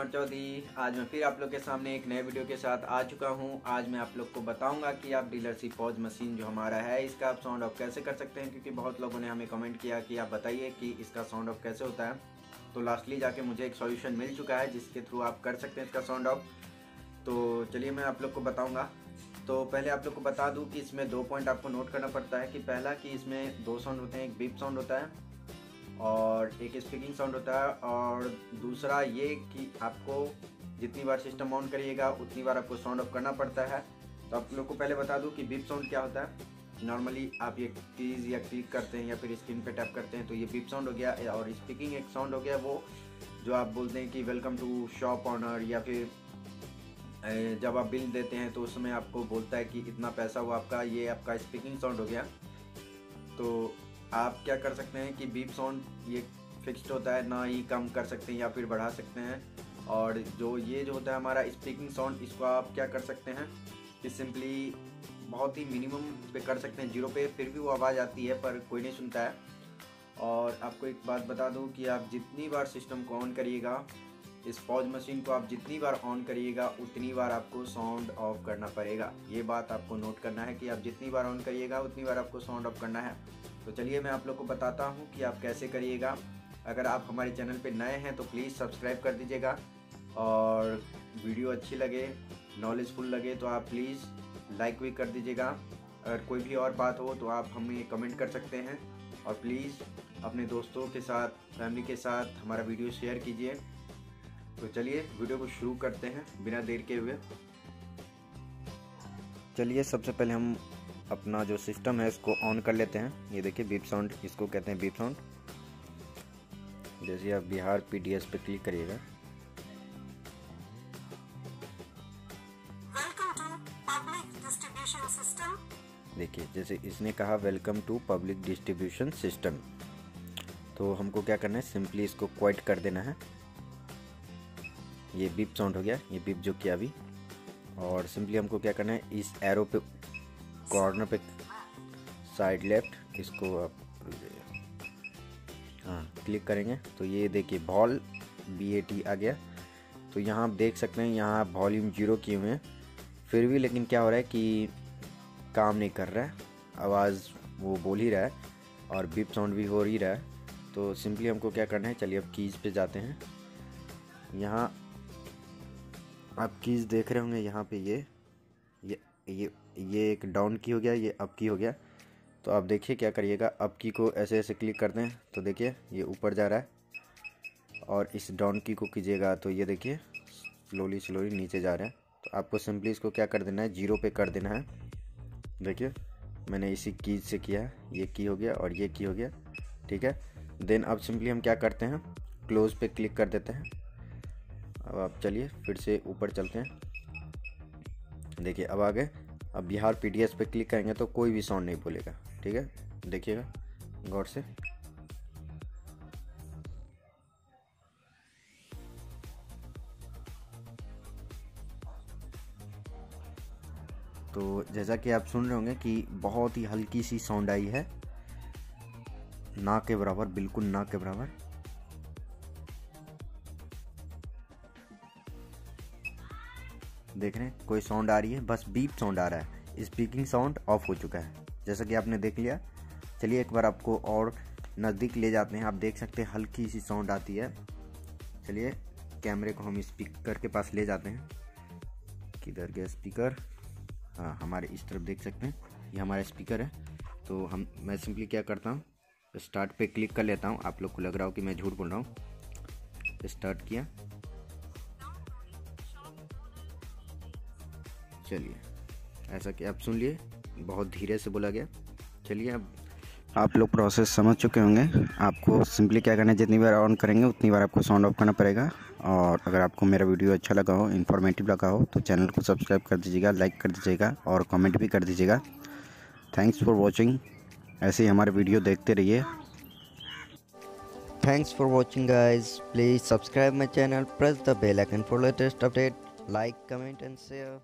कुमार चौधरी, आज मैं फिर आप लोग के सामने एक नए वीडियो के साथ आ चुका हूँ। आज मैं आप लोग को बताऊँगा कि आप डीलरशिप पॉज मशीन जो हमारा है, इसका आप साउंड ऑफ़ कैसे कर सकते हैं? क्योंकि बहुत लोगों ने हमें कमेंट किया कि आप बताइए कि इसका साउंड ऑफ़ कैसे होता है। तो लास्टली जाके मुझे एक सोल्यूशन मिल चुका है, जिसके थ्रू आप कर सकते हैं इसका साउंड ऑफ़ तो चलिए मैं आप लोग को बताऊँगा। तो पहले आप लोग को बता दूँ कि इसमें दो पॉइंट आपको नोट करना पड़ता है कि पहला कि इसमें दो साउंड होते हैं, एक बीप साउंड होता है। और एक स्पीकिंग साउंड होता है और दूसरा ये कि आपको जितनी बार सिस्टम ऑन करिएगा, उतनी बार आपको साउंड ऑफ़ करना पड़ता है। तो आप लोग को पहले बता दूँ कि बीप साउंड क्या होता है। नॉर्मली आप ये कीज या क्लिक करते हैं या फिर स्क्रीन पे टैप करते हैं तो ये बीप साउंड हो गया और स्पीकिंग एक साउंड हो गया वो, जो आप बोलते हैं कि वेलकम टू शॉप ऑनर या फिर जब आप बिल देते हैं तो उसमें आपको बोलता है कि इतना पैसा हुआ आपका, ये आपका स्पीकिंग साउंड हो गया। तो आप क्या कर सकते हैं कि बीप साउंड ये फिक्स्ड होता है, ना ही कम कर सकते हैं या फिर बढ़ा सकते हैं। और जो ये जो होता है हमारा स्पीकिंग साउंड इसको आप क्या कर सकते हैं कि सिंपली बहुत ही मिनिमम पे कर सकते हैं ज़ीरो पे, फिर भी वो आवाज़ आती है, पर कोई नहीं सुनता है। और आपको एक बात बता दूँ कि आप जितनी बार सिस्टम को ऑन करिएगा, इस पॉज मशीन को आप जितनी बार ऑन करिएगा, उतनी बार आपको साउंड ऑफ़ करना पड़ेगा। ये बात आपको नोट करना है कि आप जितनी बार ऑन करिएगा, उतनी बार आपको साउंड ऑफ़ करना है। तो चलिए मैं आप लोग को बताता हूँ कि आप कैसे करिएगा। अगर आप हमारे चैनल पर नए हैं तो प्लीज़ सब्सक्राइब कर दीजिएगा। और वीडियो अच्छी लगे नॉलेजफुल लगे तो आप प्लीज़ लाइक भी कर दीजिएगा। अगर कोई भी और बात हो तो आप हमें कमेंट कर सकते हैं। और प्लीज़ अपने दोस्तों के साथ फैमिली के साथ हमारा वीडियो शेयर कीजिए। तो चलिए वीडियो को शुरू करते हैं बिना देर के हुए। चलिए सबसे पहले हम अपना जो सिस्टम है इसको ऑन कर लेते हैं। ये देखिए बीप साउंड इसको कहते हैं बीप साउंड जैसे आप बिहार पीडीएस पे क्लिक करिएगा। देखिए जैसे इसने कहा welcome to public distribution system तो हमको क्या करना है? सिंपली इसको क्वाइट कर देना है। ये बीप साउंड हो गया। ये बीप जो किया अभी। और सिंपली हमको क्या करना है? इस एरो पे कॉर्नर पे साइड लेफ़्ट इसको आप हाँ क्लिक करेंगे। तो ये देखिए वॉल बी ए टी आ गया। तो यहाँ आप देख सकते हैं, यहाँ वॉल्यूम ज़ीरो किए हुए हैं। फिर भी लेकिन क्या हो रहा है कि काम नहीं कर रहा है। आवाज़ वो बोल ही रहा है और बिप साउंड भी हो ही रहा है। तो सिंपली हमको क्या करना है, चलिए अब कीज़ पे जाते हैं। यहाँ आप कीज़ देख रहे होंगे, यहाँ पे ये ये ये ये एक डाउन की हो गया, ये अप की हो गया। तो आप देखिए क्या करिएगा अप की को ऐसे ऐसे क्लिक कर दें। तो देखिए, ये ऊपर जा रहा है। और इस डाउन की को कीजिएगा तो ये देखिए स्लोली स्लोली नीचे जा रहा है। तो आपको सिंपली इसको क्या कर देना है ज़ीरो पे कर देना है। देखिए, मैंने इसी की से किया ये की हो गया और ये की हो गया। ठीक है? देन अब सिंपली हम क्या करते हैं क्लोज पे क्लिक कर देते हैं। अब आप चलिए, फिर से ऊपर चलते हैं। देखिए, अब आगे। अब बिहार पी पे क्लिक करेंगे तो कोई भी साउंड नहीं बोलेगा, ठीक है? देखिएगा, गौर से। तो जैसा कि आप सुन रहे होंगे कि बहुत ही हल्की सी साउंड आई है। ना के बराबर, बिल्कुल ना के बराबर। देख रहे हैं, कोई साउंड आ रही है, बस बीप साउंड आ रहा है। स्पीकिंग साउंड ऑफ़ हो चुका है। जैसा कि आपने देख लिया, चलिए एक बार आपको और नज़दीक ले जाते हैं। आप देख सकते हैं, हल्की सी साउंड आती है। चलिए, कैमरे को हम स्पीकर के पास ले जाते हैं। किधर गया स्पीकर हाँ हमारे इस तरफ़ देख सकते हैं। ये हमारा स्पीकर है। तो हम, मैं सिंपली क्या करता हूँ स्टार्ट पे क्लिक कर लेता हूँ। आप लोग को लग रहा हो कि मैं झूठ बोल रहा हूँ। स्टार्ट किया। चलिए ऐसा कि आप सुन लिए बहुत धीरे से बोला गया। चलिए अब। आप लोग प्रोसेस समझ चुके होंगे। आपको सिंपली क्या करना है जितनी बार ऑन करेंगे उतनी बार आपको साउंड ऑफ़ करना पड़ेगा। और अगर आपको मेरा वीडियो अच्छा लगा हो इन्फॉर्मेटिव लगा हो तो चैनल को सब्सक्राइब कर दीजिएगा लाइक कर दीजिएगा और कमेंट भी कर दीजिएगा। थैंक्स फॉर वॉचिंग ऐसे ही हमारे वीडियो देखते रहिए। Thanks for watching guys. Please subscribe my channel, press the bell icon for latest update. Like, comment and share.